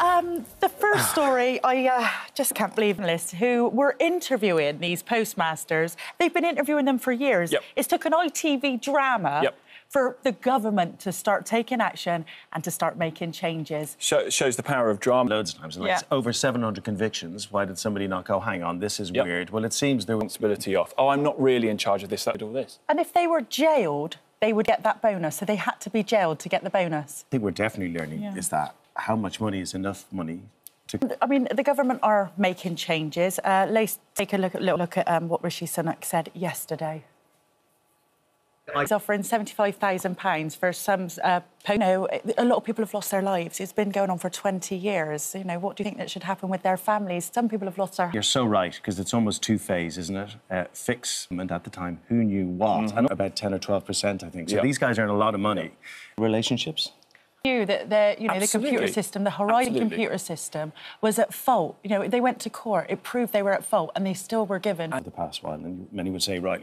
Um, the first story, I uh, just can't believe this, who were interviewing these postmasters. They've been interviewing them for years. Yep. It's took an ITV drama Yep. for the government to start taking action and to start making changes. Show, shows the power of drama. loads of times. Like Yeah. over 700 convictions. Why did somebody not go, hang on, this is Yep. weird? Well, it seems there was. Responsibility off. Oh, I'm not really in charge of this, that, all this. And if they were jailed, they would get that bonus. So they had to be jailed to get the bonus. I think we're definitely learning Yeah. is that how much money is enough money to. I mean, the government are making changes. Uh, let's take a look, little look at um, what Rishi Sunak said yesterday. He's offering £75,000 for some. Uh, you know, a lot of people have lost their lives. It's been going on for 20 years. You know, what do you think that should happen with their families? Some people have lost their. You're so right, because it's almost two phase, isn't it? Uh, fix, and at the time, who knew what? I know about 10 or 12%, I think. So Yeah. these guys earn a lot of money. Relationships? Knew that the you know the computer system, the Horizon Absolutely. computer system, was at fault. You know, they went to court. It proved they were at fault, and they still were given. The past one, and many would say, right,